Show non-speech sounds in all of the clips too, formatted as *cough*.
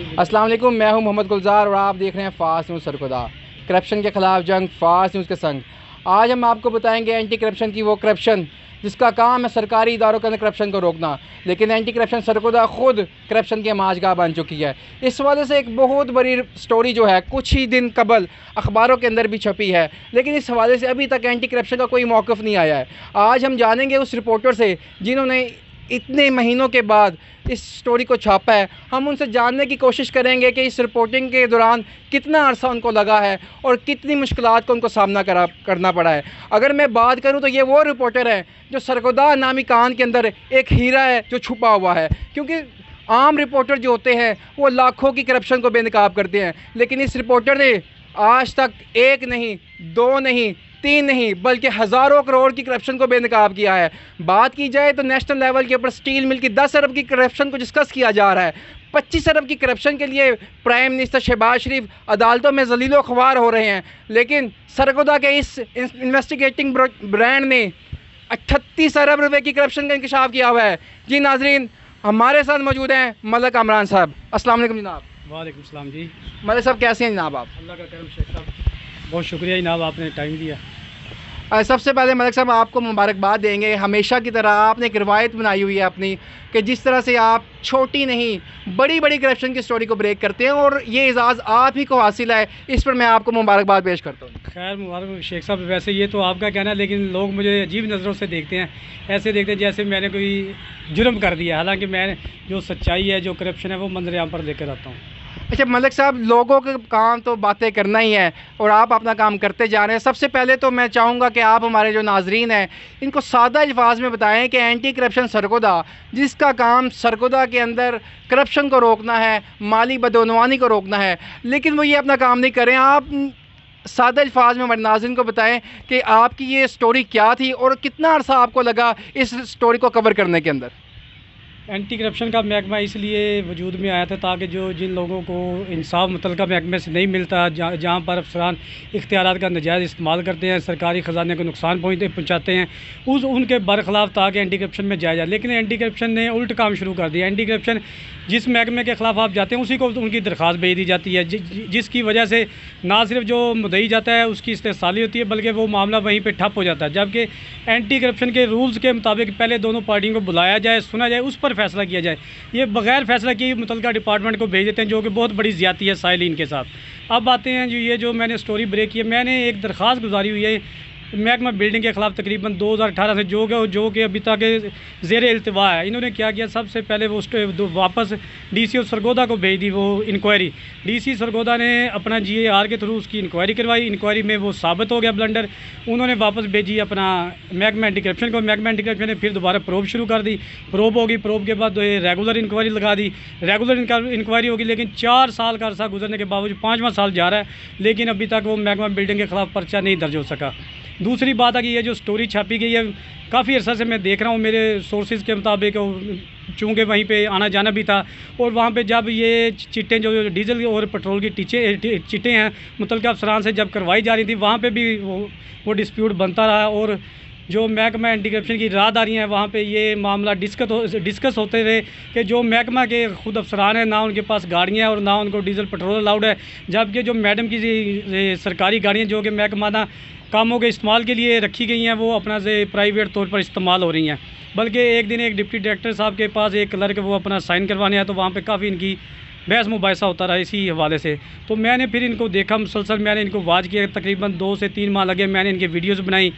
अस्सलाम वालेकुम, मैं हूँ मोहम्मद गुलजार और आप देख रहे हैं फास्ट न्यूज़ सरखुदा करप्शन के ख़िलाफ़ जंग फास्ट न्यूज़ के संग। आज हम आपको बताएँगे एंटी करप्शन की वो करप्शन जिसका काम है सरकारी इदारों के अंदर करप्शन को रोकना। लेकिन एंटी करप्शन सरकुदा खुद करप्शन के माजगा बन चुकी है। इस वजह से एक बहुत बड़ी स्टोरी जो है, कुछ ही दिन कबल अखबारों के अंदर भी छपी है। लेकिन इस हवाले से अभी तक एंटी करप्शन का कोई मौक़ नहीं आया है। आज हम जानेंगे उस रिपोर्टर से, जिन्होंने इतने महीनों के बाद इस स्टोरी को छापा है। हम उनसे जानने की कोशिश करेंगे कि इस रिपोर्टिंग के दौरान कितना अरसा उनको लगा है और कितनी मुश्किल को उनको सामना करा, करना पड़ा है। अगर मैं बात करूँ तो ये वो रिपोर्टर हैं जो सरगोदा नामी कान के अंदर एक हीरा है जो छुपा हुआ है। क्योंकि आम रिपोर्टर जो होते हैं, वो लाखों की करप्शन को बेनकाब करते हैं। लेकिन इस रिपोर्टर ने आज तक एक नहीं, दो नहीं तीन नहीं बल्कि हज़ारों करोड़ की करप्शन को बेनकाब किया है। बात की जाए तो नेशनल लेवल के ऊपर स्टील मिल की दस अरब की करप्शन को डिस्कस किया जा रहा है। पच्चीस अरब की करप्शन के लिए प्राइम मिनिस्टर शहबाज शरीफ अदालतों में जलीलो खबार हो रहे हैं। लेकिन सरगोदा के इस इन्वेस्टिगेटिंग ब्रांड ने अठतीस अरब रुपए की करप्शन का इंकशाफ किया हुआ है। जी नाजरीन हमारे साथ मौजूद हैं मलक अमरान साहब। अस्सलाम वालेकुम जनाब। वालेकुम सलाम जी। मलक साहब कैसे हैं जनाब आप? अल्लाह का करम शेख साहब। बहुत शुक्रिया जनाब आपने टाइम दिया। सबसे पहले मलिक साहब आपको मुबारकबाद देंगे। हमेशा की तरह आपने एक रवायत बनाई हुई है अपनी कि जिस तरह से आप छोटी नहीं बड़ी बड़ी करप्शन की स्टोरी को ब्रेक करते हैं और ये एजाज़ आप ही को हासिल है। इस पर मैं आपको मुबारकबाद पेश करता हूँ। खैर मुबारक शेख साहब वैसे ये तो आपका कहना है लेकिन लोग मुझे अजीब नज़रों से देखते हैं। ऐसे देखते हैं जैसे मैंने कोई जुर्म कर दिया। हालाँकि मैं जो सच्चाई है जो करप्शन है वो मंजर यहाँ पर लेकर आता हूँ। अच्छा मलिक साहब, लोगों के काम तो बातें करना ही है और आप अपना काम करते जा रहे हैं। सबसे पहले तो मैं चाहूँगा कि आप हमारे जो नाजरीन हैं, इनको सादा अल्फाज में बताएँ कि एंटी करप्शन सरगोदा, जिसका काम सरगोदा के अंदर करप्शन को रोकना है, माली बदनवानी को रोकना है, लेकिन वो ये अपना काम नहीं करें आप सादा अल्फाज में हमारे नाजिन को बताएँ कि आपकी ये स्टोरी क्या थी और कितना अर्सा आपको लगा इस स्टोरी को कवर करने के अंदर? एंटी करप्शन का महकमा इसलिए वजूद में आया था ताकि जो जिन लोगों को इंसाफ मुतल महकमे से नहीं मिलता जहाँ जहाँ पर अफसरान इख्तियार का नजायज़ इस्तेमाल करते हैं, सरकारी ख़जाने को नुकसान पहुँचते, पहुँचाते हैं, उस, उनके बरखिलाफ़ ताकि एंटी करप्शन में जाया जाए। लेकिन एंटी करप्शन ने उल्ट काम शुरू कर दिया। एंटी करप्शन जिस महकमे के ख़िलाफ़ आप जाते हैं, उसी को उनकी दरख्वास्त भेज दी जाती है जिसकी वजह से ना सिर्फ़ जो मुदई जाता है, उसकी इस्तेसाली होती है, बल्कि वो मामला वहीं पर ठप हो जाता है। जबकि एंटी करप्शन के रूल्स के मुताबिक पहले दोनों पार्टियों को बुलाया जाए, सुना जाए, उस पर फैसला किया जाए। ये बगैर फैसला किए मुतल डिपार्टमेंट को भेज देते हैं, जो कि बहुत बड़ी ज़्यादा है साइलिन के साथ। अब आते हैं जो, ये जो मैंने स्टोरी ब्रेक की है, मैंने एक दरख्वास्त गुजारी हुई है महकमा बिल्डिंग के ख़िलाफ़ तकरीबन 2018 से जो के जो कि अभी तक जेर अल्तवा है। इन्होंने क्या किया? सबसे पहले वो वापस डी सी सरगोदा को भेज दी वो इंक्वायरी डी सी सरगोदा ने अपना जी आर के थ्रू उसकी इंक्वायरी करवाई। इंक्वायरी में वो साबित हो गया ब्लंडर उन्होंने वापस भेजी अपना महकमा एंटी करप्शन को। महकमा एंटी करप्शन ने फिर दोबारा प्रोब शुरू कर दी। प्रोब होगी प्रोब के बाद रेगुलर इंक्वायरी लगा दी। रेगुलर इंक्वायरी होगी, लेकिन चार साल का अरसा गुजरने के बावजूद पाँचवा साल जा रहा है। लेकिन अभी तक वो महकमा बिल्डिंग के ख़िलाफ़ पर्चा नहीं दर्ज हो सका। दूसरी बात है कि ये जो स्टोरी छापी गई है, काफ़ी अर्सा से मैं देख रहा हूँ, मेरे सोर्सेज के मुताबिक, चूँकि वहीं पे आना जाना भी था, और वहाँ पे जब ये चिट्टें जो डीजल और पेट्रोल की टीचे चिट्टें हैं मुतल अफसरान से जब करवाई जा रही थी, वहाँ पे भी वो वो डिस्प्यूट बनता रहा, और जो महकमा एंटी करप्शन की राहदारी हैं, वहाँ पे ये मामला डिस्कस हो डिस्कस होते रहे कि जो महकमा के खुद अफसरान हैं, ना उनके पास गाड़ियाँ और ना उनको डीजल, पेट्रोल अलाउड है, जबकि जो मैडम की सरकारी गाड़ियाँ, जो कि महकमा ना कामों के इस्तेमाल के लिए रखी गई हैं, वो अपना से प्राइवेट तौर पर इस्तेमाल हो रही हैं। बल्कि एक दिन एक डिप्टी डायरेक्टर साहब के पास एक क्लर्क वो अपना साइन करवाने आया तो वहाँ पे काफ़ी इनकी बहस मुबासा होता रहा इसी हवाले से। तो मैंने फिर इनको देखा, मुसलसल मैंने इनको वाज किया, तकरीबन दो से तीन माह लगे मैंने इनकी वीडियोज़ बनाई।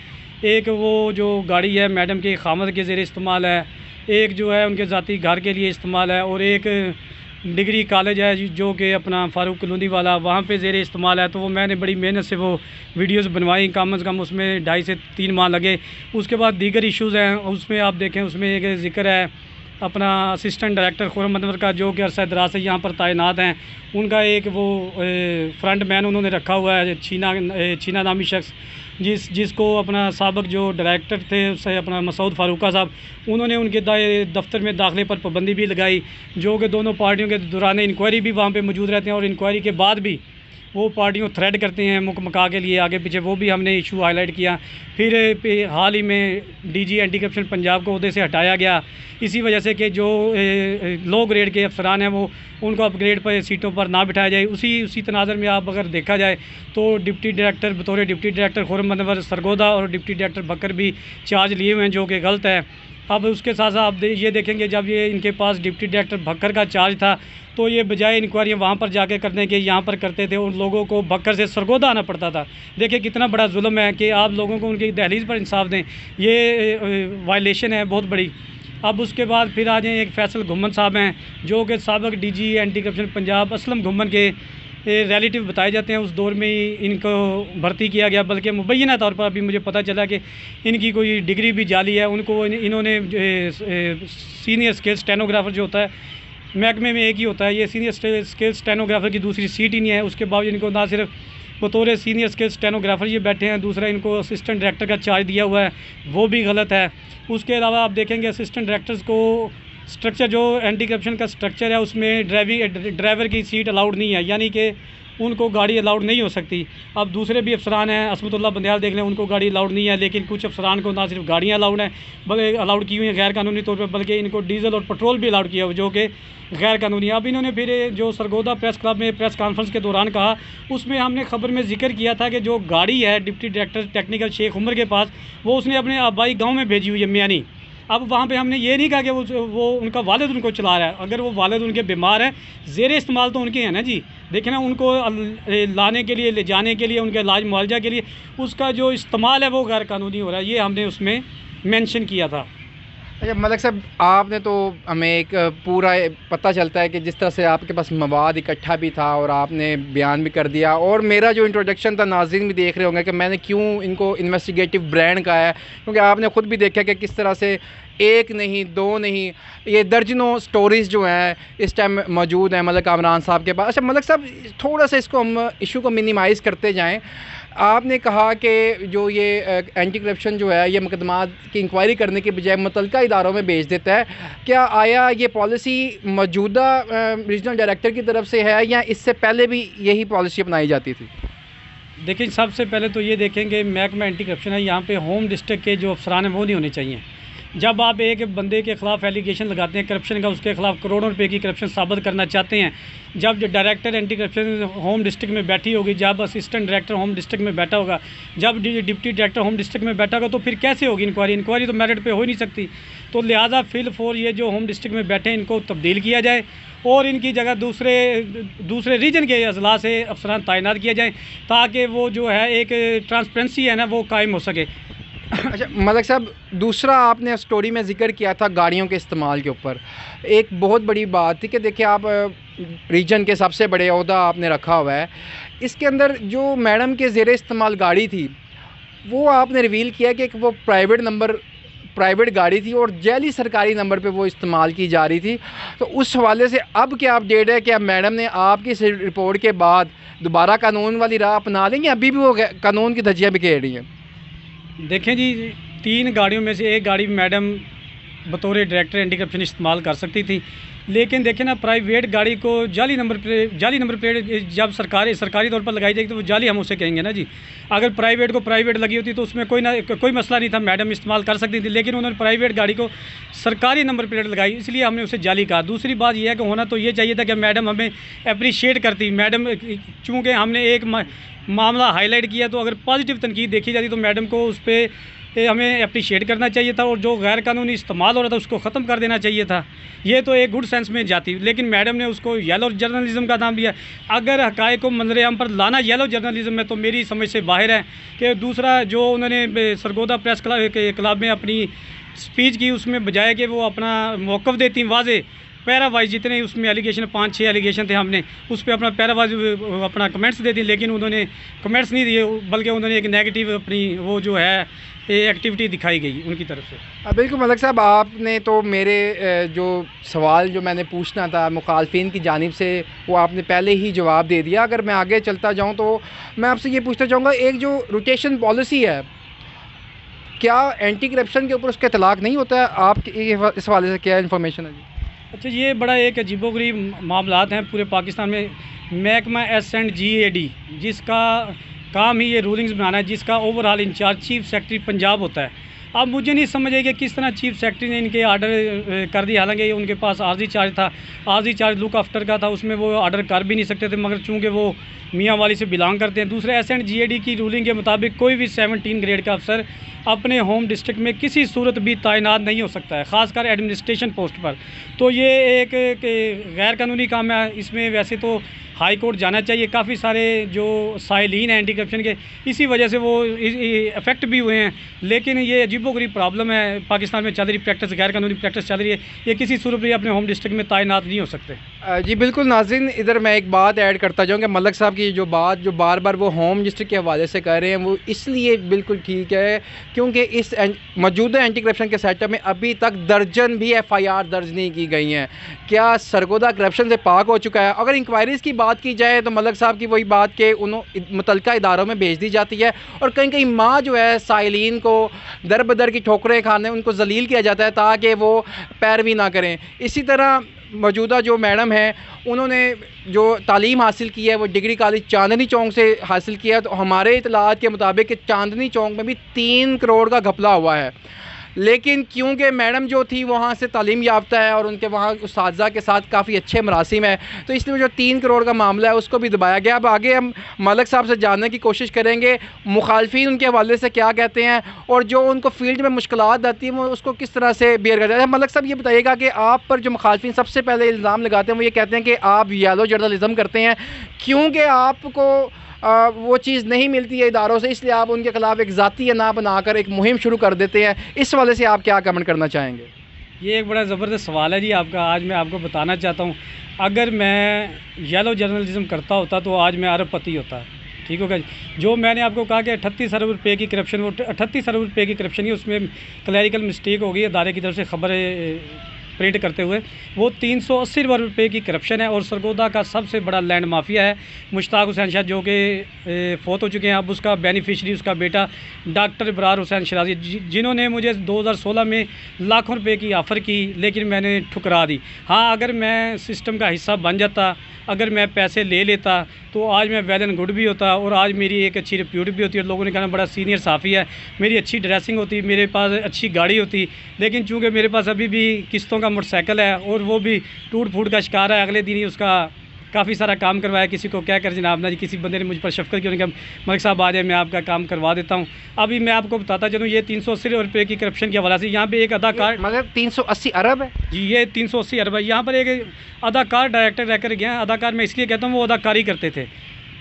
एक वो जो गाड़ी है मैडम के खामद के ज़रिए इस्तेमाल है, एक जो है उनके ज़ाती घर के लिए इस्तेमाल है, और एक डिग्री कॉलेज है जो कि अपना फ़ारूक कलूंदी वाला, वहाँ पे ज़ेर इस्तेमाल है। तो वो मैंने बड़ी मेहनत से वो वीडियोस बनवाई, कम अज़ कम उसमें ढाई से तीन माह लगे। उसके बाद दीगर इश्यूज़ हैं, उसमें आप देखें, उसमें एक ज़िक्र है, अपना असिस्टेंट डायरेक्टर खुरम मनवर का, जो कि अरसा दराज से यहाँ पर तैनात हैं। उनका एक वो फ्रंट मैन उन्होंने रखा हुआ है, छीना छीना नामी शख्स। जिस जिसको अपना सबक जो डायरेक्टर थे उससे अपना मसूद फारूका साहब, उन्होंने उनके दफ्तर में दाखिले पर पाबंदी भी लगाई, जो कि दोनों पार्टियों के दौरान इंक्वायरी भी वहाँ पर मौजूद रहते हैं और इंक्वायरी के बाद भी वो पार्टियों थ्रेड करते हैं मुक मका के लिए, आगे पीछे वो भी हमने इशू हाईलाइट किया। फिर हाल ही में डीजी एंटी करप्शन पंजाब को उहदे से हटाया गया। इसी वजह से कि जो लो ग्रेड के अफसरान हैं वो, उनको अपग्रेड पर सीटों पर ना बिठाया जाए। उसी उसी तनाजर में आप अगर देखा जाए तो डिप्टी डायरेक्टर बतौर डिप्टी डायरेक्टर खुरम मनवर सरगोदा और डिप्टी डायरेक्टर बकर भी चार्ज लिए हुए हैं, जो कि गलत है। अब उसके साथ साथ आप ये देखेंगे जब ये इनके पास डिप्टी डायरेक्टर भक्कर का चार्ज था तो ये बजाय इंक्वायरियाँ वहाँ पर जाके करने के, यहाँ पर करते थे, उन लोगों को भक्कर से सरगोदा आना पड़ता था। देखिए कितना बड़ा जुल्म है कि आप लोगों को उनकी दहलीज पर इंसाफ दें। ये वायलेशन है बहुत बड़ी। अब उसके बाद फिर आ जाए एक फैसल घुमन साहब हैं, जो कि सबक D G anti corruption Punjab Aslam Ghuman के रिलेटिव बताए जाते हैं। उस दौर में ही इनको भर्ती किया गया। बल्कि मुबैना तौर पर अभी मुझे पता चला कि इनकी कोई डिग्री भी जाली है। उनको इन्होंने सीनियर स्केल स्टेनोग्राफर जो होता है, महकमे में एक ही होता है। ये सीनियर स्केल स्टेनोग्राफर की दूसरी सीट ही नहीं है। उसके बावजूद इनको ना सिर्फ़ बतौर सीनियर स्केल स्टेनोग्राफर ये बैठे हैं, दूसरा इनको असिस्टेंट डायरेक्टर का चार्ज दिया हुआ है। वो भी गलत है। उसके अलावा आप देखेंगे असिस्टेंट डायरेक्टर्स को स्ट्रक्चर जो एंटी करप्शन का स्ट्रक्चर है, उसमें ड्राइविंग ड्राइवर की सीट अलाउड नहीं है। यानी कि उनको गाड़ी अलाउड नहीं हो सकती। अब दूसरे भी अफसरान हैं असमतुल्ला बंदयाल देख लें, उनको गाड़ी अलाउड नहीं है, लेकिन कुछ अफसरान को ना सिर्फ़ गाड़ियाँ अलाउड हैं, बल्कि अलाउड की हुई हैं गैर कानूनी तौर पर, बल्कि इनको डीजल और पेट्रोल भी अलाउड किया हुआ जो कि गैर कानूनी अब इन्होंने फिर जो सरगोदा प्रेस क्लब में प्रेस कॉन्फ्रेंस के दौरान कहा, उसमें हमने खबर में ज़िक्र किया था कि जो गाड़ी है, deputy director technical Sheikh Umar के पास, वो उसने अपने आबाई गाँव में भेजी हुई है, मियानी। अब वहाँ पे हमने ये नहीं कहा कि वो वो उनका वालद उनको चला रहा है। अगर वो वालद उनके बीमार हैं, जेर इस्तेमाल तो उनके हैं ना जी। देखें ना, उनको लाने के लिए, ले जाने के लिए, उनके इलाज, मुआवजा के लिए उसका जो इस्तेमाल है वो गैर कानूनी हो रहा है। ये हमने उसमें मैंशन किया था। अच्छा मलक साहब, आपने तो हमें एक पूरा पता चलता है कि जिस तरह से आपके पास मवाद इकट्ठा भी था और आपने बयान भी कर दिया। और मेरा जो इंट्रोडक्शन था नाजिन भी देख रहे होंगे कि मैंने क्यों इनको इन्वेस्टिगेटिव ब्रांड कहा है, क्योंकि आपने ख़ुद भी देखा कि किस तरह से एक नहीं, दो नहीं। ये दर्जनों स्टोरीज़ जो हैं, इस टाइम मौजूद हैं, मलक कामरान साहब के पास। अच्छा मलक साहब, थोड़ा सा इसको हम इशू को मिनिमाइज़ करते जाएँ। आपने कहा कि जो ये एंटी करप्शन जो है, ये मुकदमा की इंक्वायरी करने के बजाय मुतल इदारों में भेज देता है। क्या आया ये पॉलिसी मौजूदा रीजनल डायरेक्टर की तरफ़ से है या इससे पहले भी यही पॉलिसी अपनाई जाती थी? देखिए, सबसे पहले तो ये देखेंगे, महकमा एंटी करप्शन है। यहाँ पे होम डिस्ट्रिक्ट के जो अफसरान हैं, वो नहीं होने चाहिए। जब आप एक बंदे के ख़िलाफ़ एलिगेशन लगाते हैं करप्शन का, उसके खिलाफ करोड़ों रुपए की करप्शन साबित करना चाहते हैं, जब जो director anti corruption home district में बैठी होगी, जब असिस्टेंट डायरेक्टर होम डिस्ट्रिक्ट में बैठा होगा, जब डिप्टी डायरेक्टर होम डिस्ट्रिक्ट में बैठा होगा तो फिर कैसे होगी इंक्वायरी इंक्वायरी तो मेरिट पर हो ही नहीं सकती। तो लिहाजा फिल फोर ये जो होम डिस्ट्रिक्ट में बैठे इनको तब्दील किया जाए और इनकी जगह दूसरे दूसरे रीजन के अजला से अफसरान तैनात किया जाए, ताकि वो जो है एक ट्रांसपेरेंसी है ना, वो कायम हो सके। *laughs* अच्छा मलक साहब, दूसरा आपने स्टोरी में ज़िक्र किया था गाड़ियों के इस्तेमाल के ऊपर। एक बहुत बड़ी बात थी कि देखिए आप रीजन के सबसे बड़े अहदा आपने रखा हुआ है। इसके अंदर जो मैडम के ज़ेर इस्तेमाल गाड़ी थी, वो आपने रिवील किया कि वो प्राइवेट नंबर प्राइवेट गाड़ी थी और जैली सरकारी नंबर पे वो इस्तेमाल की जा रही थी। तो उस हवाले से अब क्या अपडेट है कि अब मैडम ने आपकी रिपोर्ट के बाद दोबारा कानून वाली राह अपना लेंगे? अभी भी वो कानून की धज्जियाँ बिखेर रही हैं। देखें जी, तीन गाड़ियों में से एक गाड़ी मैडम बतौर डायरेक्टर एंटी करप्शन इस्तेमाल कर सकती थी। लेकिन देखें ना प्राइवेट गाड़ी को जाली नंबर प्लेट जाली नंबर प्लेट जब सरकारी सरकारी तौर पर लगाई जाएगी तो वो जाली हम उसे कहेंगे ना जी। अगर प्राइवेट को प्राइवेट लगी होती तो उसमें कोई ना, कोई मसला नहीं था मैडम इस्तेमाल कर सकती थी, लेकिन उन्होंने प्राइवेट गाड़ी को सरकारी नंबर प्लेट लगाई, इसलिए हमने उसे जाली कहा। दूसरी बात यह है कि होना तो ये चाहिए था कि मैडम हमें अप्रीशिएट करती। मैडम चूँकि हमने एक मामला हाईलाइट किया तो अगर पॉजिटिव तनकीद देखी जाती तो मैडम को उस पर हमें अप्रिशिएट करना चाहिए था और जो गैर कानूनी इस्तेमाल हो रहा था, उसको ख़त्म कर देना चाहिए था। ये तो एक गुड सेंस में जाती, लेकिन मैडम ने उसको येलो जर्नलिज्म का नाम दिया। अगर हकाए को मंजर आम पर लाना येलो जर्नलिज्म में तो मेरी समझ से बाहर है कि दूसरा जो उन्होंने सरगोदा प्रेस क्लब में अपनी स्पीच की, उसमें बजाय कि वो अपना मौक़ देती वाजे पैरा वाइज जितने उसमें एलिगेशन पाँच छः एलिगेशन थे हमने, उस पर अपना पैरा वाइज अपना कमेंट्स दे दिए लेकिन उन्होंने कमेंट्स नहीं दिए, बल्कि उन्होंने एक नेगेटिव अपनी वो जो है, ये एक्टिविटी दिखाई गई उनकी तरफ़ से। बिल्कुल मलक साहब, आपने तो मेरे जो सवाल जो मैंने पूछना था मुखालफी की जानब से, वो आपने पहले ही जवाब दे दिया। अगर मैं आगे चलता जाऊँ तो मैं आपसे ये पूछना चाहूँगा, एक जो रोटेशन पॉलिसी है, क्या एंटी करप्शन के ऊपर उसका तलाक नहीं होता है? आप इस हवाले से क्या इन्फॉर्मेशन है जी? अच्छा ये बड़ा एक अजीबो गरीब मामला हैं पूरे पाकिस्तान में। महकमा S and G A D, जिसका काम ही ये रूलिंग्स बनाना है, जिसका overall in charge chief secretary Punjab होता है। अब मुझे नहीं समझ आई कि किस तरह चीफ सेक्रेटरी ने इनके आर्डर कर दिया। हालाँकि उनके पास आर्जी चार्ज था। आर्जी चार्ज लुक आफ्टर का था, उसमें वो आर्डर कर भी नहीं सकते थे, मगर चूँकि वो मियाँ वाली से बिलोंग करते हैं, दूसरे एस एंड जी की रूलिंग के मुताबिक कोई भी सेवनटीन ग्रेड का अफसर अपने होम डिस्ट्रिक्ट में किसी सूरत भी तैनात नहीं हो सकता है, ख़ासकर एडमिनिस्ट्रेशन पोस्ट पर। तो ये एक गैर कानूनी काम है। इसमें वैसे तो हाई कोर्ट जाना चाहिए। काफ़ी सारे जो साइलिन हैं एंटी करप्शन के, इसी वजह से वो इफ़ेक्ट भी हुए हैं। लेकिन ये अजीबो गरीब प्रॉब्लम है। पाकिस्तान में चल रही प्रैक्टिस गैर कानूनी प्रैक्टिस चल रही है। ये किसी सूरत भी अपने होम डिस्ट्रिक्ट में तैनात नहीं हो सकते। जी बिल्कुल नाजिन इधर मैं एक बात ऐड करता जाऊँ कि मलक साहब की जो बात, जो बार बार वो होम डिस्ट्रिक्ट के हवाले से कर रहे हैं, वो इसलिए बिल्कुल ठीक है क्योंकि इस मौजूदा एंटी करप्शन के सेटअप में अभी तक दर्जन भी एफ़ आई आर दर्ज नहीं की गई हैं। क्या सरगोदा करप्शन से पाक हो चुका है? अगर इंक्वायरीज़ की बात की जाए तो मलक साहब की वही बात के उन मुतल इदारों में भेज दी जाती है। और कहीं कहीं माँ जो है साइलिन को दर बदर की ठोकरें खाने, उनको जलील किया जाता है ताकि वो पैरवी ना करें। इसी तरह मौजूदा जो मैडम हैं, उन्होंने जो तालीम हासिल की है, वो डिग्री कॉलेज चांदनी चौक से हासिल किया तो हमारे इतलात के मुताबिक चांदनी चौक में भी तीन करोड़ का घपला हुआ है। लेकिन क्योंकि मैडम जो थी, वहाँ से तालीम याफ्ता है और उनके वहाँ उस के साथ काफ़ी अच्छे मरासिम है तो इसलिए जो तीन करोड़ का मामला है, उसको भी दबाया गया। अब आगे हम मलक साहब से जानने की कोशिश करेंगे मुखालफी उनके हवाले से क्या कहते हैं और जो उनको फ़ील्ड में मुश्किल आती हैं उसको किस तरह से बेयर करते हैं। मलक साहब, ये बताइएगा कि आप पर जो मुखालफी सबसे पहले इल्ज़ाम लगाते हैं, वो ये कहते हैं कि आप येलो जर्नलिज़म करते हैं, क्योंकि आपको वो चीज़ नहीं मिलती है इदारों से, इसलिए आप उनके ख़िलाफ़ एक ज़ाती ना बनाकर, एक मुहिम शुरू कर देते हैं। इस वाले से आप क्या कमेंट करना चाहेंगे? ये एक बड़ा ज़बरदस्त सवाल है जी आपका। आज मैं आपको बताना चाहता हूँ, अगर मैं येलो जर्नलिज्म करता होता तो आज मैं अरबपति होता, ठीक होगा जो? मैंने आपको कहा कि अठतीस अरब रुपये की करप्शन वो अठतीस अरब रुपये की करप्शन ही उसमें क्लैरिकल मिस्टेक हो गई अदारे की तरफ़ से खबरें प्रिंट करते हुए, वो तीन सौ अस्सी रुपये की करप्शन है और सरगोदा का सबसे बड़ा लैंड माफिया है। मुश्ताक हुसैन शाह जो कि फोत हो चुके हैं, अब उसका बेनिफिशरी उसका बेटा डॉक्टर बरार हुसैन शराजी जिन्होंने मुझे 2016 में लाखों रुपए की ऑफ़र की, लेकिन मैंने ठुकरा दी। हाँ अगर मैं सिस्टम का हिस्सा बन जाता, अगर मैं पैसे ले लेता तो आज मैं वेल एंड गुड भी होता और आज मेरी एक अच्छी रिप्यूट भी होती है लोगों ने कहना बड़ा सीनियर साफ़ी है, मेरी अच्छी ड्रेसिंग होती, मेरे पास अच्छी गाड़ी होती। लेकिन चूँकि मेरे पास अभी भी किस्तों का मोटरसाइकिल है और वो भी टूट फूट का शिकार है। अगले दिन ही उसका काफ़ी सारा काम करवाया। किसी को क्या कर जनाब? ना जी किसी बंदे ने मुझ पर शफकत की उन्होंने कहा मलिक साहब आ जाए मैं आपका काम करवा देता हूँ। अभी मैं आपको बताता चलूँ ये तीन सौ अस्सी रुपये की करप्शन के हवाला से यहाँ पे एक अदाकार मतलब तीन सौ अस्सी अरब है? जी ये तीन सौ अस्सी अरब है। यहाँ पर एक अदाकार डायरेक्टर रहकर गया अदाकार मैं इसलिए कहता हूँ वो अदाकारी करते थे।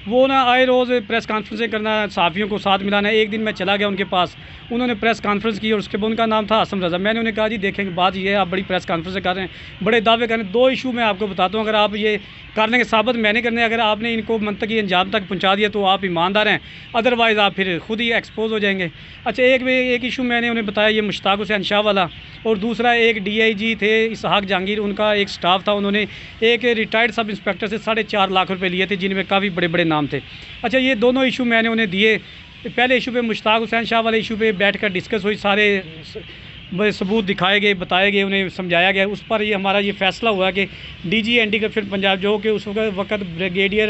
वो ना आए रोज़ प्रेस कॉन्फ्रेंसें करना साफ़ियों को साथ मिलाना, एक दिन मैं चला गया उनके पास। उन्होंने प्रेस कॉन्फ्रेंस की और उसके बाद उनका नाम था आसम रज़ा। मैंने उन्हें कहा, जी देखेंगे बात ये है, आप बड़ी प्रेस कॉन्फ्रेंस कर रहे हैं। बड़े दावे कर रहे हैं। दो इशू मैं आपको बताता हूँ। अगर आप ये करने के साबित मैंने करने, अगर आपने इनको मंतकी अंजाम तक पहुँचा दिया तो आप ईमानदार हैं। अदरवाइज़ आप फिर खुद ही एक्सपोज हो जाएँगे। अच्छा एक एक इशू मैंने उन्हें बताया, ये मुश्ताक हुसैन शाह वाला। और दूसरा, एक डीआईजी थे, इसहाक जहांगीर, उनका एक स्टाफ था। उन्होंने एक रिटायर्ड सब इंस्पेक्टर से साढ़े लाख रुपये लिए थे, जिनमें काफ़ी बड़े बड़े नाम थे। अच्छा ये दोनों इशू मैंने उन्हें दिए। पहले इशू पे मुश्ताक हुसैन शाह वाले इशू पे बैठ कर डिस्कस हुई, सारे सबूत दिखाए गए, बताए गए, उन्हें समझाया गया। उस पर ये हमारा ये फैसला हुआ कि डीजी एंटी करप्शन पंजाब जो कि उस वक्त ब्रिगेडियर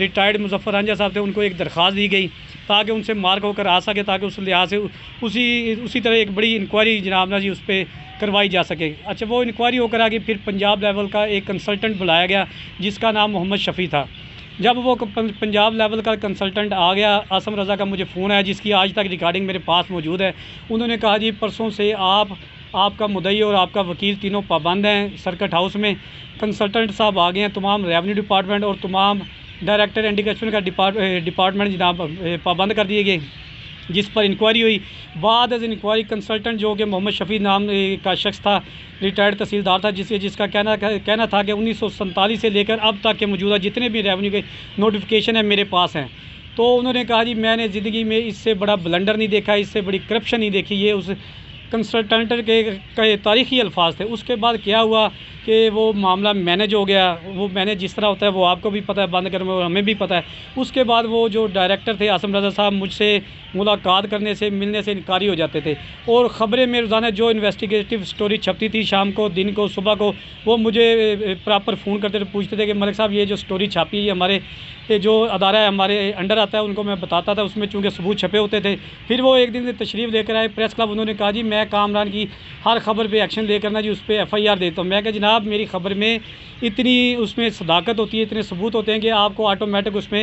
रिटायर्ड मुजफ्फर रंजा साहब थे, उनको एक दरख्वास्त दी गई ताकि उनसे मार्क होकर आ सके, ताकि उस लिहाज से उसी उसी तरह एक बड़ी इंक्वायरी जनाब ना जी उस पर करवाई जा सके। अच्छा वो इंक्वायरी होकर आगे फिर पंजाब लेवल का एक कंसल्टेंट बुलाया गया, जिसका नाम मोहम्मद शफ़ी था। जब वो पंजाब लेवल का कंसल्टेंट आ गया आसम रज़ा का मुझे फ़ोन आया, जिसकी आज तक रिकॉर्डिंग मेरे पास मौजूद है। उन्होंने कहा, जी, परसों से आप, आपका मुदई और आपका वकील तीनों पाबंद हैं सर्कट हाउस में। कंसल्टेंट साहब आ गए हैं, तमाम रेवन्यू डिपार्टमेंट और तमाम डायरेक्टर एंडिकेशन का डिपार्टमेंट जनाब पाबंद कर दिए गए जिस पर इंक्वायरी हुई। बाद एज इंक्वायरी कंसल्टेंट जो कि मोहम्मद शफ़ी नाम का शख्स था रिटायर्ड तहसीलदार था जिसके जिसका कहना कहना था कि उन्नीस से लेकर अब तक के मौजूदा जितने भी रेवन्यू के नोटिफिकेशन है, मेरे पास हैं। तो उन्होंने कहा, जी, मैंने ज़िंदगी में इससे बड़ा ब्लंडर नहीं देखा, इससे बड़ी करप्शन नहीं देखी, ये उस कंसल्टेंट के, कई तारीखी अल्फाज थे। उसके बाद क्या हुआ कि वो मामला मैनेज हो गया। वो मैनेज जिस तरह होता है वो आपको भी पता है बंद करने में हमें भी पता है। उसके बाद वो जो डायरेक्टर थे आसम रजा साहब मुझसे मुलाकात करने से मिलने से इनकारी हो जाते थे। और ख़बरें में रोज़ाना जो इन्वेस्टिगेटिव स्टोरी छपती थी शाम को दिन को सुबह को वो मुझे प्रॉपर फ़ोन करते थे पूछते थे कि मलिक साहब ये जो स्टोरी छापी है हमारे जो अदारा है हमारे अंडर आता है उनको मैं बताता था। उसमें चूँकि सबूत छपे होते थे। फिर वो एक दिन तशरीफ़ लेकर आए प्रेस क्लब उन्होंने कहा जी मैं कामरान की हर खबर पर एक्शन लेकर ना जी, उस पर एफ़ देता हूँ मैं क्या जनाब, मेरी खबर में इतनी उसमें सदाकत होती है, इतने सबूत होते हैं कि आपको ऑटोमेटिक उसमें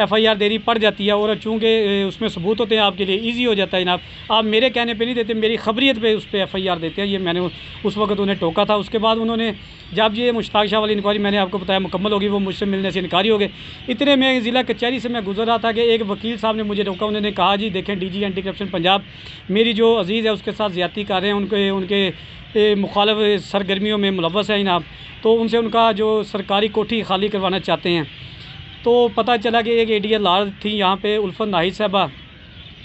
एफ़ आई आर देनी पड़ जाती है और चूँकि उसमें सबूत होते हैं, आपके लिए ईजी हो जाता है, जनाब। आप मेरे कहने पर नहीं देते, मेरी खबरीत पर उस पर एफ़ आई आर देते हैं। ये मैंने उस वक्त उन्हें टोका था। उसके बाद उन्होंने, जब ये मुश्ताक शाह वाली इंक्वायरी मैंने आपको बताया, मुकम्मल होगी, वो मुझसे मिलने से इनकारी हो गए। इतने में ज़िला कचहरी से मैं गुजर रहा था कि एक वकील साहब ने मुझे रोका उन्होंने कहा, जी, देखें D G anti corruption Punjab मेरी जो अज़ीज़ है, उसके साथ ज़्यादा कर रहे हैं, उनके उनके मुखालफ सरगर्मियों में मुलवस हैं जनाब तो उनसे उनका जो सरकारी कोठी खाली करवाना चाहते हैं। तो पता चला कि एक ए डी थी यहाँ पे उल्फन नाहिद साहबा।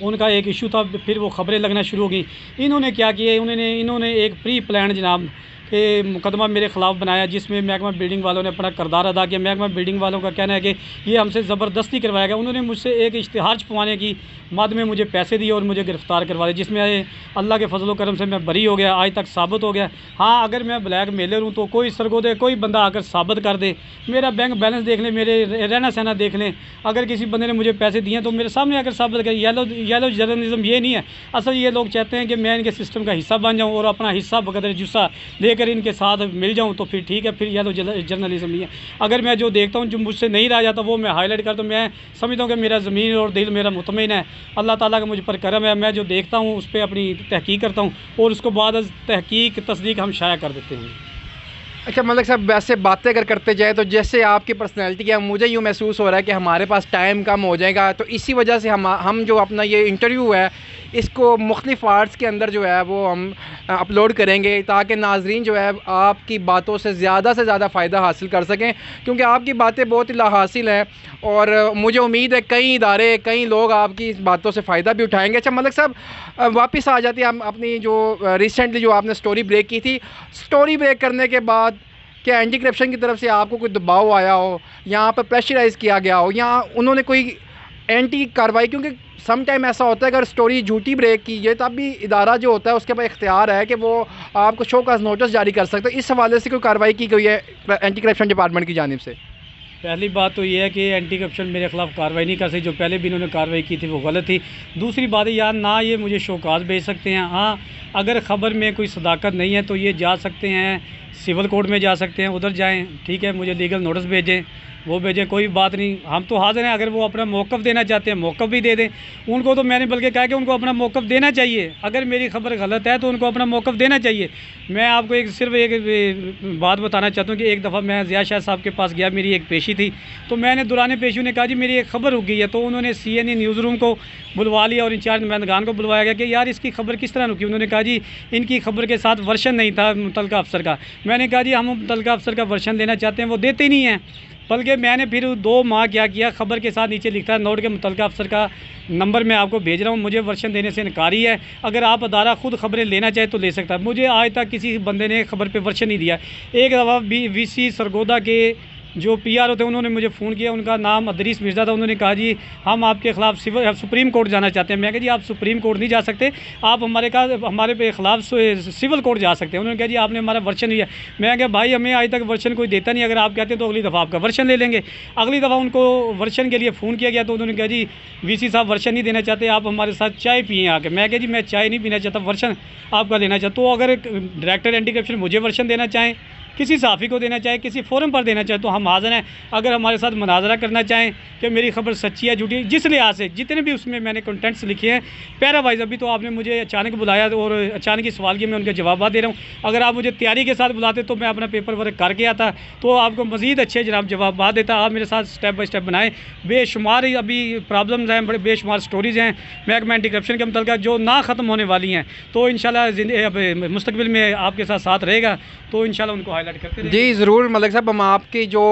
उनका एक इशू था, फिर वो ख़बरें लगना शुरू हो गई। इन्होंने क्या किया इन्होंने इन्होंने एक प्री प्लान जनाब के मुकदमा मेरे ख़िलाफ़ बनाया, जिसमें महकमा बिल्डिंग वालों ने अपना करदार अदा किया। महकमा बिल्डिंग वालों का कहना है कि ये हमसे ज़बरदस्ती करवाया गया। उन्होंने मुझसे एक इश्तहार छपवाने की मद में मुझे पैसे दिए और मुझे गिरफ़्तार करवा दिया जिसमें अल्लाह के फजल करम से मैं बरी हो गया, आज तक साबित हो गया। हाँ अगर मैं ब्लैक मेलर हूँ तो कोई सरगोदे, कोई बंदा आकर साबित कर दे। मेरा बैंक बैलेंस देख लें, मेरे रहना सहना देख लें। अगर किसी बंदे ने मुझे पैसे दिए तो मेरे सामने आकर साबित करें। येलो येलो जर्नलिज्म ये नहीं है। असल ये लोग चाहते हैं कि मैं इनके सिस्टम का हिस्सा बन जाऊँ और अपना हिस्सा बकदर जुस्सा लेकर इनके साथ मिल जाऊँ तो फिर ठीक है, फिर येलो जर्नलिज्म नहीं है। अगर मैं जो देखता हूँ जो मुझसे नहीं रह जाता वो मैं हाईलाइट करता हूँ। मैं समझता हूँ कि मेरा ज़मीन और दिल मेरा मुतमिन है। अल्लाह ताला का मुझ पर करम है। मैं जो देखता हूँ, उस पर अपनी तहकीक करता हूँ और उसको बाद तहकीक, तस्दीक हम शाया कर देते हैं। अच्छा मतलब साहब, वैसे बातें अगर करते जाए तो जैसे आपकी पर्सनैलिटी क्या, मुझे यूँ महसूस हो रहा है कि हमारे पास टाइम कम हो जाएगा। तो इसी वजह से हम हम जो अपना ये इंटरव्यू है इसको मुख्तलिफ़ आर्ट्स के अंदर जो है वो हम अपलोड करेंगे ताकि नाजरीन जो है आपकी बातों से ज़्यादा से ज़्यादा फ़ायदा हासिल कर सकें। क्योंकि आपकी बातें बहुत ही हासिल हैं और मुझे उम्मीद है कई इदारे, कई लोग आपकी इस बातों से फ़ायदा भी उठाएँगे। अच्छा मलिक साहब वापस आ जाती है अपनी जो रिसेंटली जो आपने स्टोरी ब्रेक की थी। स्टोरी ब्रेक करने के बाद क्या एंटी करप्शन की तरफ़ से आपको कोई दबाव आया हो? यहाँ पर प्रेशराइज़ किया गया हो? या उन्होंने कोई एंटी कार्रवाई, क्योंकि सम टाइम ऐसा होता है, अगर स्टोरी झूठी ब्रेक की है तब भी इदारा जो होता है, उसके पास इख्तियार है कि वो आपको शो का नोटिस जारी कर सकते हैं। इस हवाले से कोई कार्रवाई की गई है एंटी करप्शन डिपार्टमेंट की जानब से? पहली बात तो ये है कि एंटी करप्शन मेरे ख़िलाफ़ कार्रवाई नहीं कर सकती। जो पहले भी इन्होंने कार्रवाई की थी, वो गलत थी। दूसरी बात है, यार ना ये मुझे शोकाज भेज सकते हैं। हाँ अगर ख़बर में कोई सदाकत नहीं है तो ये जा सकते हैं, सिविल कोर्ट में जा सकते हैं, उधर जाएँ, ठीक है, मुझे लीगल नोटिस भेजें। वो भेजें, कोई बात नहीं। हम तो हाजिर हैं, अगर वो अपना मौक़ देना चाहते हैं मौक़ भी दे दें। उनको तो मैंने बल्कि कहा कि उनको अपना मौक़ देना चाहिए। अगर मेरी खबर गलत है तो उनको अपना मौक़ देना चाहिए। मैं आपको एक, सिर्फ़ एक बात बताना चाहता हूँ कि एक दफ़ा मैं ज़िया शाह साहब के पास गया, मेरी एक पेशी थी। तो मैंने दुराने पेशी ने कहा, जी, मेरी एक खबर रुक गई है। तो उन्होंने C N E news room को बुलवा लिया और इंचार्ज नुमाइंदगान को बुलवाया गया कि, यार, इसकी खबर किस तरह रुकी? उन्होंने कहा, जी, इनकी खबर के साथ वर्षन नहीं था मुतल अफसर का। मैंने कहा, जी, हम मुतल अफसर का वर्षन देना चाहते हैं, वो देते नहीं हैं। बल्कि मैंने फिर दो माह क्या किया, खबर के साथ नीचे लिखा है नोट के मुतल अफसर का नंबर मैं आपको भेज रहा हूँ। मुझे वर्षन देने से इनकारी है। अगर आप अदारा खुद खबरें लेना चाहे तो ले सकता है। मुझे आज तक किसी बंदे ने खबर पर वर्षन नहीं दिया। एक दफ़ा बी वी सी सरगोदा के जो पी आर होते हैं, उन्होंने मुझे फ़ोन किया, उनका नाम अदरीस मिर्ज़ा था, उन्होंने कहा, जी, हम आपके ख़िलाफ़ सिविल सुप्रीम कोर्ट जाना चाहते हैं। मैं कहा, जी, आप सुप्रीम कोर्ट नहीं जा सकते। आप हमारे का, हमारे पे खिलाफ सिविल कोर्ट जा सकते हैं। उन्होंने कहा, जी, आपने हमारा वर्षन लिया। मैं क्या भाई, हमें आज तक वर्षन कोई देता नहीं। अगर आप कहते हैं तो अगली दफ़ा आपका वर्षन ले लेंगे। अगली दफ़ा उनको वर्षन के लिए फ़ोन किया गया तो उन्होंने कहा, जी वी साहब वर्षन नहीं देना चाहते। आप हमारे साथ चाय पिए आके। मैं क्या जी, मैं चाय नहीं पीना चाहता, वर्षन आपका लेना चाहता। तो अगर डायरेक्टर एंटी करप्शन मुझे वर्षन देना चाहें किसी साफ़ी को देना चाहे, किसी फोरम पर देना चाहे तो हम हाजिर हैं। अगर हमारे साथ मुनाजरा करना चाहें कि मेरी खबर सच्ची है झूठी, जिस लिहाज से, जितने भी उसमें मैंने कंटेंट्स लिखे हैं पैरा वाइज अभी तो आपने मुझे अचानक बुलाया और अचानक ही सवाल की मैं उनके जवाब दे रहा हूँ। अगर आप मुझे तैयारी के साथ बुलाते तो मैं अपना पेपर वर्क करके आता तो आपको मज़ीद अच्छे जनाब जवाब देता। आप मेरे साथ स्टेप बाई स्टेप बनाएँ। बेशुमार अभी प्रॉब्लम्स हैं, बड़े बेशुमार स्टोरीज़ हैं। महकमा एंटी करप्शन के मतलब जो ना ख़त्म होने वाली हैं तो इन मुस्तबिल में आपके साथ साथ रहेगा तो इन उनको हाईलाइट करते जी, ज़रूर, मलिक साहब, हम आपकी जो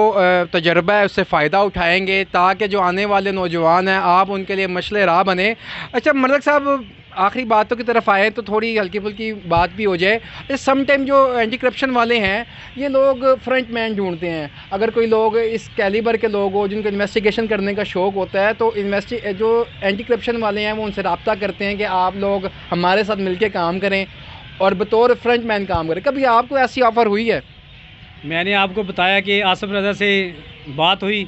तजर्बा है, उससे फ़ायदा उठाएँगे ताकि जो आने वाले नौजवान हैं, आप उनके लिए मशल राह बने। अच्छा मलिक साहब, आखिरी बातों की तरफ़ आए तो थोड़ी हल्की फुल्की बात भी हो जाए। सम टाइम जो एंटी करप्शन वाले हैं, ये लोग फ्रंट मैन ढूंढते हैं। अगर कोई लोग इस कैलिबर के लोग हो, जिनको इन्वेस्टिगेशन करने का शौक़ होता है तो इन्वेस्टि जो एंटी करप्शन वाले हैं, वो उनसे रबता करते हैं कि आप लोग हमारे साथ मिल काम करें और बतौर फ्रंट मैन काम करें। कभी आपको ऐसी ऑफ़र हुई है? मैंने आपको बताया कि आसफ रजा से बात हुई।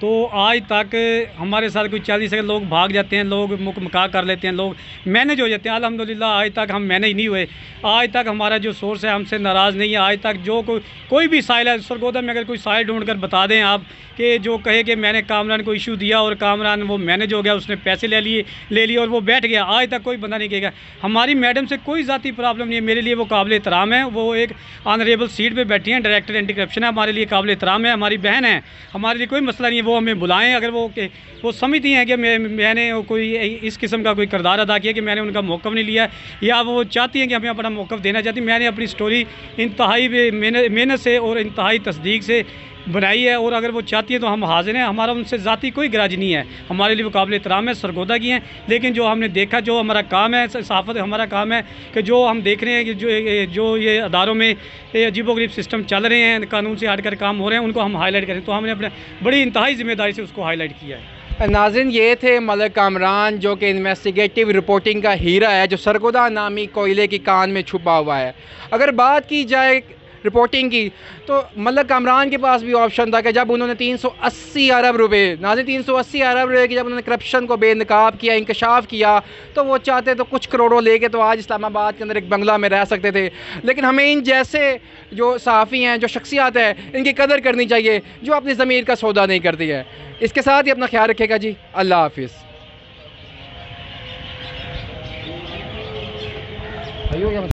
तो आज तक हमारे साथ कोई चालीस से लोग भाग जाते हैं, लोग मुक मका कर लेते हैं, लोग मैनेज हो जाते हैं। अल्हम्दुलिल्लाह, आज तक हम मैनेज नहीं हुए। आज तक हमारा जो सोर्स है, हमसे नाराज़ नहीं है। आज तक जो कोई कोई भी साइल है सरगोदा में अगर कोई साइल ढूंढ कर बता दें आप कि जो कहे कि मैंने कामरान को इशू दिया और कामरान वो मैनेज हो गया, उसने पैसे ले लिए ले लिए और वो बैठ गया। आज तक कोई बंदा नहीं कहेगा। हमारी मैडम से कोई ज़ाती प्रॉब्लम नहीं है। मेरे लिए वो काबिल एहतराम है। वो एक ऑनरेबल सीट पर बैठी हैं। डायरेक्टर एंटी करप्शन है। हमारे लिए काबिल एहतराम है। हमारी बहन है। हमारे लिए कोई मसला नहीं है। वो हमें बुलाएँ, अगर वो के, वो समझती हैं कि मैं, मैंने कोई इस किस्म का कोई किरदार अदा किया कि मैंने उनका मौक़ नहीं लिया, या वो चाहती हैं कि हमें अपना मौक़ देना चाहती मैंने अपनी स्टोरी इंतहाई मेहनत से और इंतहाई तस्दीक से बनाई है और अगर वो चाहती है तो हम हाजिर हैं। हमारा उनसे ज़ाती कोई गराज नहीं है। हमारे लिए वो काबिल है, सरगोदा की हैं। लेकिन जो हमने देखा, जो हमारा काम है, सहाफ़त हमारा काम है कि जो हम देख रहे हैं कि जो जो ये अदारों में अजीबोगरीब सिस्टम चल रहे हैं, कानून से हट कर काम हो रहे हैं, उनको हम हाईलाइट करें। तो हमने अपने, बड़ी इंतहाई ज़िम्मेदारी से उसको हाईलाइट किया है। नाजिन, ये थे मलक कामरान, जो कि इन्वेस्टिगेटिव रिपोर्टिंग का हीरा है, जो सरगोदा नामी कोयले की कान में छुपा हुआ है। अगर बात की जाए रिपोर्टिंग की। तो मलक कामरान के पास भी ऑप्शन था कि जब उन्होंने 380 अरब रुपए नाजिन 380 अरब रुपए की जब उन्होंने करप्शन को बेनकाब किया, इंकशाफ किया तो वो चाहते तो कुछ करोड़ों लेके तो आज इस्लामाबाद के अंदर एक बंगला में रह सकते थे। लेकिन हमें इन जैसे जो सहाफ़ी हैं, जो शख्सियात हैं, इनकी कदर करनी चाहिए, जो अपनी ज़मीर का सौदा नहीं करती है। इसके साथ ही अपना ख्याल रखेगा जी। अल्लाह हाफिज़।